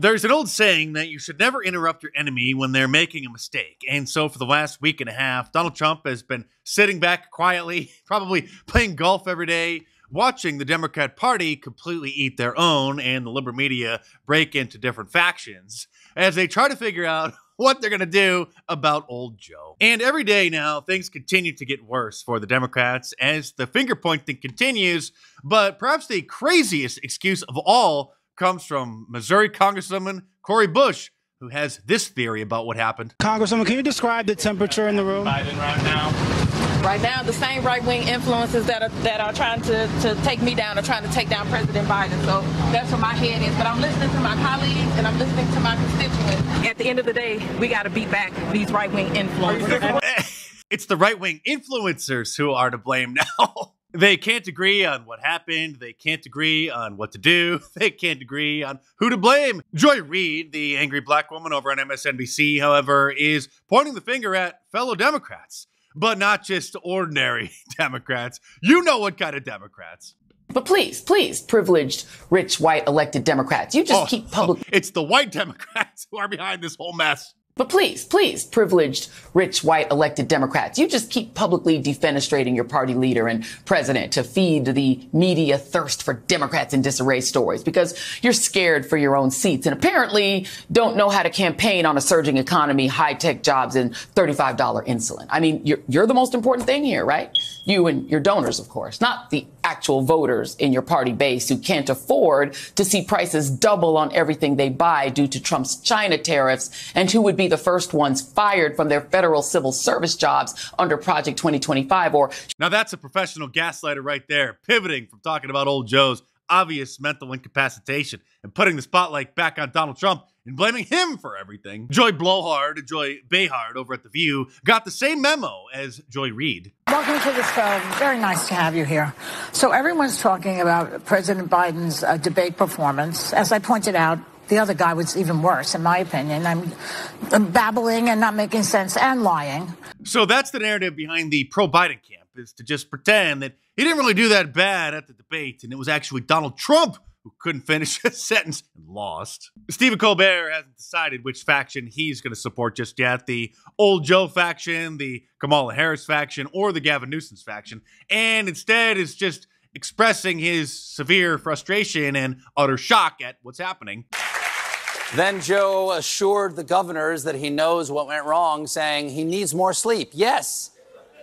There's an old saying that you should never interrupt your enemy when they're making a mistake. And so, for the last week and a half, Donald Trump has been sitting back quietly, probably playing golf every day, watching the Democrat Party completely eat their own and the liberal media break into different factions as they try to figure out what they're going to do about old Joe. And every day now, things continue to get worse for the Democrats as the finger pointing continues. But perhaps the craziest excuse of all comes from Missouri Congresswoman Cori Bush, who has this theory about what happened. Congresswoman, can you describe the temperature in the room? Biden right now. Right now, the same right-wing influences that are that are trying to, to take me down are trying to take down President Biden. So that's where my head is. But I'm listening to my colleagues and I'm listening to my constituents. At the end of the day, we got to beat back these right-wing influences. it's the right-wing influencers who are to blame now. They can't agree on what happened. They can't agree on what to do. They can't agree on who to blame. Joy Reid, the angry black woman over on MSNBC, however, is pointing the finger at fellow Democrats, but not just ordinary Democrats. You know what kind of Democrats. But please, please, privileged, rich, white elected Democrats, you just Oh, keep oh, public. oh, it's the white Democrats who are behind this whole mess. But please, please, privileged, rich, white elected Democrats, you just keep publicly defenestrating your party leader and president to feed the media thirst for Democrats in disarray stories because you're scared for your own seats and apparently don't know how to campaign on a surging economy, high tech jobs, and $35 insulin. I mean, you're, you're the most important thing here, right? You and your donors, of course, not the actual voters in your party base who can't afford to see prices double on everything they buy due to Trump's China tariffs and who would be the first ones fired from their federal civil service jobs under Project 2025 or Now that's a professional gaslighter right there, pivoting from talking about old Joe's obvious mental incapacitation and putting the spotlight back on Donald Trump and blaming him for everything. Joy Blowhard and Joy Behard over at The View got the same memo as Joy Reid. Welcome to the show. Very nice to have you here. So everyone's talking about President Biden's uh, debate performance. As I pointed out, the other guy was even worse, in my opinion. I'm, babbling and not making sense and lying. So that's the narrative behind the pro Biden camp is to just pretend that he didn't really do that bad at the debate and it was actually Donald Trump who couldn't finish a sentence and lost. Stephen Colbert hasn't decided which faction he's going to support just yet the old Joe faction, the Kamala Harris faction, or the Gavin Newsom's faction. And instead is just expressing his severe frustration and utter shock at what's happening. Then Joe assured the governors that he knows what went wrong, saying he needs more sleep. Yes,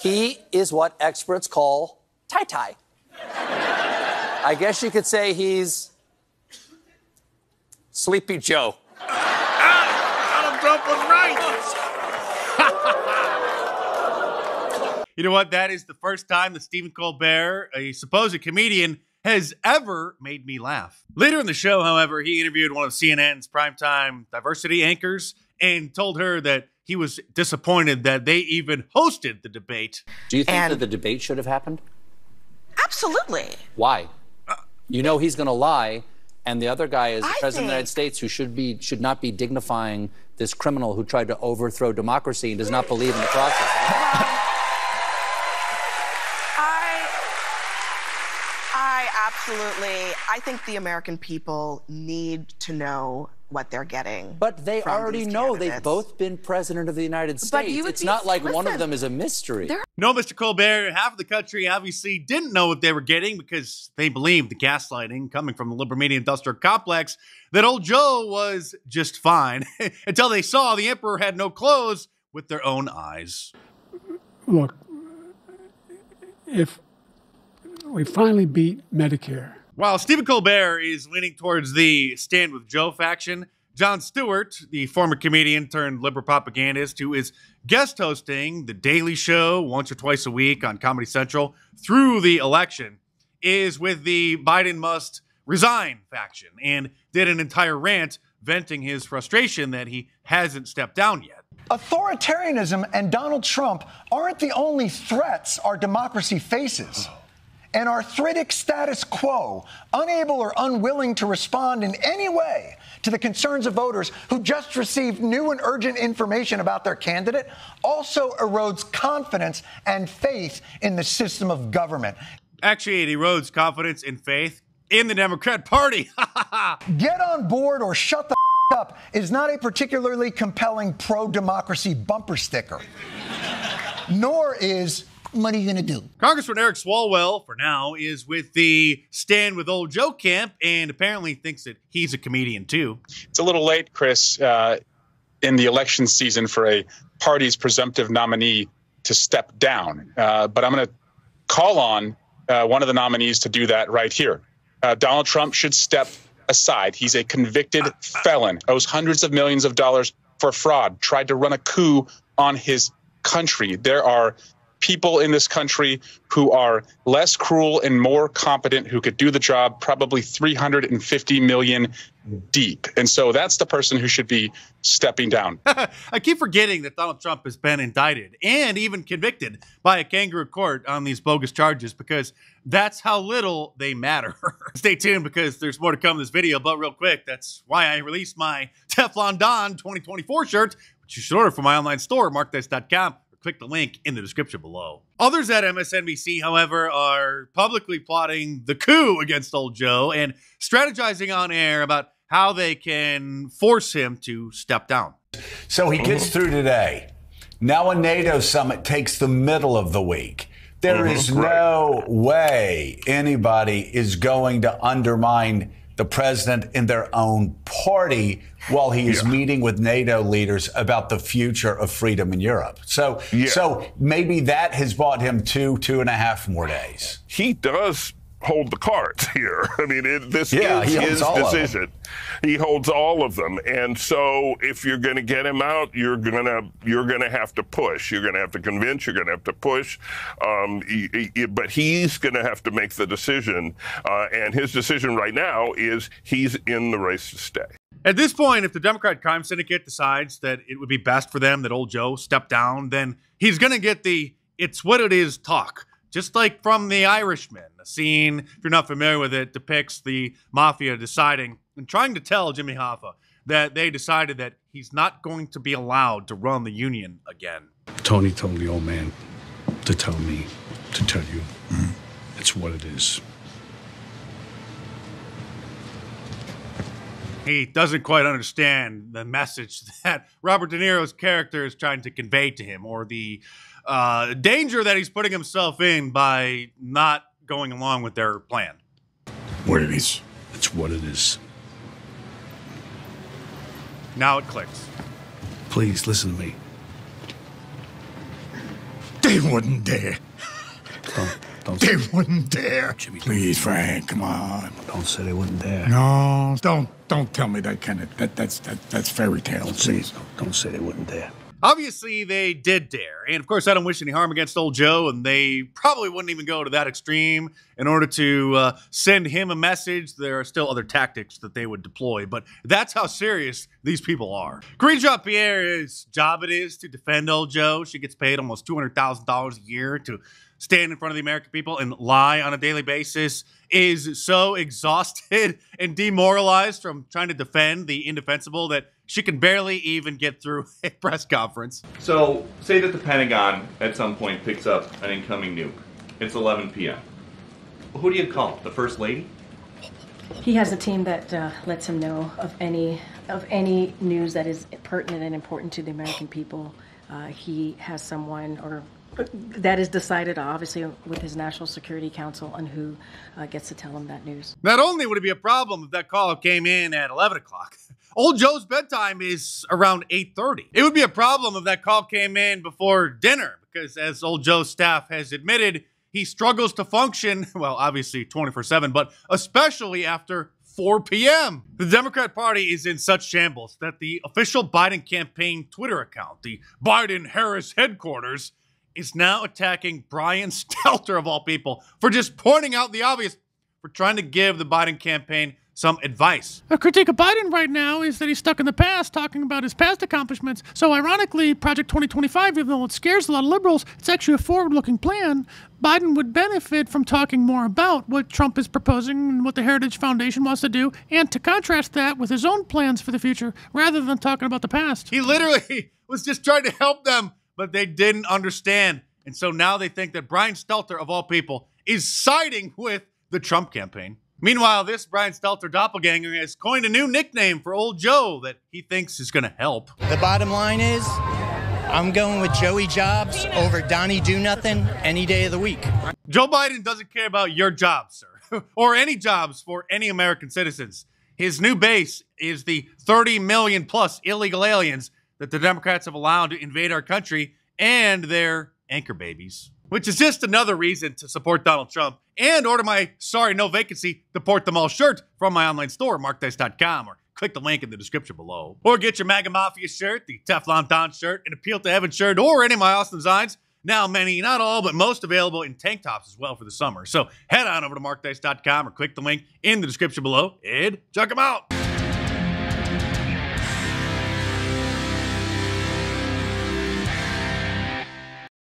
he is what experts call tie tie. I guess you could say he's Sleepy Joe. Donald Trump was right. you know what? That is the first time that Stephen Colbert, a supposed comedian, has ever made me laugh. Later in the show, however, he interviewed one of CNN's primetime diversity anchors and told her that he was disappointed that they even hosted the debate. Do you think And- that the debate should have happened? Absolutely. Why? You know he's going to lie, and the other guy is the I president of the United States, who should be should not be dignifying this criminal who tried to overthrow democracy and does not believe in the process. I, I absolutely, I think the American people need to know what they're getting. But they from already these know they've both been president of the United States. But you would it's be- not like one of them is a mystery. No, Mr. Colbert, half of the country obviously didn't know what they were getting because they believed the gaslighting coming from the liberal media industrial complex that old Joe was just fine until they saw the emperor had no clothes with their own eyes. look, if we finally beat Medicare, While Stephen Colbert is leaning towards the Stand with Joe faction, Jon Stewart, the former comedian turned liberal propagandist who is guest hosting The Daily Show once or twice a week on Comedy Central through the election, is with the Biden must resign faction and did an entire rant venting his frustration that he hasn't stepped down yet. Authoritarianism and Donald Trump aren't the only threats our democracy faces. An arthritic status quo, unable or unwilling to respond in any way to the concerns of voters who just received new and urgent information about their candidate, also erodes confidence and faith in the system of government. Actually, it erodes confidence and faith in the Democrat Party. Get on board or shut the up is not a particularly compelling pro democracy bumper sticker, nor is what are you going to do? Congressman Eric Swalwell, for now, is with the Stand with Old Joe camp and apparently thinks that he's a comedian too. It's a little late, Chris, uh, in the election season for a party's presumptive nominee to step down. Uh, but I'm going to call on uh, one of the nominees to do that right here. Uh, Donald Trump should step aside. He's a convicted felon, owes hundreds of millions of dollars for fraud, tried to run a coup on his country. There are people in this country who are less cruel and more competent who could do the job probably 350 million deep. And so that's the person who should be stepping down. I keep forgetting that Donald Trump has been indicted and even convicted by a kangaroo court on these bogus charges because that's how little they matter. Stay tuned because there's more to come in this video, but real quick, that's why I released my Teflon Don 2024 shirt, which you should order from my online store, markdice.com click the link in the description below. Others at MSNBC, however, are publicly plotting the coup against old Joe and strategizing on air about how they can force him to step down. So he gets mm-hmm. through today. Now a NATO summit takes the middle of the week. There mm-hmm. is no way anybody is going to undermine the president in their own party while he is Yeah. meeting with NATO leaders about the future of freedom in Europe. So, Yeah. so maybe that has bought him two, two and a half more days. he does hold the cards here. I mean, it, this Yeah, is his all of them. decision. He holds all of them, and so if you're going to get him out, you're gonna you're gonna have to push. You're gonna have to convince. You're gonna have to push. Um, he- he- but he's gonna have to make the decision, uh, and his decision right now is he's in the race to stay. At this point, if the Democrat crime syndicate decides that it would be best for them that old Joe step down, then he's going to get the it's what it is talk. Just like from The Irishman, a scene, if you're not familiar with it, depicts the mafia deciding and trying to tell Jimmy Hoffa that they decided that he's not going to be allowed to run the union again. Tony told the old man to tell me to tell you mm-hmm. it's what it is. He doesn't quite understand the message that Robert De Niro's character is trying to convey to him, or the uh, danger that he's putting himself in by not going along with their plan. What it is. It's what it is. Now it clicks. Please listen to me. They wouldn't dare. Don't, don't, They wouldn't dare. Jimmy, Please, Frank, come on. don't say they wouldn't dare. No, don't don't tell me that kind of that that's that, that's fairy tale. Don't say, Please. don't say they wouldn't dare. Obviously, they did dare. And of course, I don't wish any harm against old Joe, and they probably wouldn't even go to that extreme in order to uh, send him a message. There are still other tactics that they would deploy, but that's how serious these people are. Karine Jean Pierre's job it is to defend old Joe. She gets paid almost $200,000 a year to stand in front of the American people and lie on a daily basis, is so exhausted and demoralized from trying to defend the indefensible that she can barely even get through a press conference. So, say that the Pentagon at some point picks up an incoming nuke. It's 11 p.m. Who do you call? The First Lady? He has a team that uh, lets him know of any of any news that is pertinent and important to the American people. Uh, he has someone, or that is decided obviously with his National Security Council and who uh, gets to tell him that news. Not only would it be a problem if that call came in at 11 o'clock, old Joe's bedtime is around 8.30. It would be a problem if that call came in before dinner because as old Joe's staff has admitted, he struggles to function, well, obviously 24-7, but especially after 4 p.m. The Democrat Party is in such shambles that the official Biden campaign Twitter account, the Biden Harris headquarters, is now attacking Brian Stelter, of all people, for just pointing out the obvious, for trying to give the Biden campaign some advice. A critique of Biden right now is that he's stuck in the past talking about his past accomplishments. So, ironically, Project 2025, even though it scares a lot of liberals, it's actually a forward looking plan. Biden would benefit from talking more about what Trump is proposing and what the Heritage Foundation wants to do, and to contrast that with his own plans for the future rather than talking about the past. He literally was just trying to help them, but they didn't understand. And so now they think that Brian Stelter, of all people, is siding with the Trump campaign. Meanwhile, this Brian Stelter doppelganger has coined a new nickname for old Joe that he thinks is going to help. The bottom line is, I'm going with Joey Jobs over Donnie Do Nothing any day of the week. Joe Biden doesn't care about your jobs, sir, or any jobs for any American citizens. His new base is the 30 million plus illegal aliens that the Democrats have allowed to invade our country and their anchor babies, which is just another reason to support Donald Trump and order my Sorry No Vacancy Deport Them All shirt from my online store, markdice.com, or click the link in the description below. Or get your MAGA Mafia shirt, the Teflon Don shirt, an Appeal to Heaven shirt, or any of my awesome designs. Now, many, not all, but most available in tank tops as well for the summer. So head on over to markdice.com or click the link in the description below and check them out.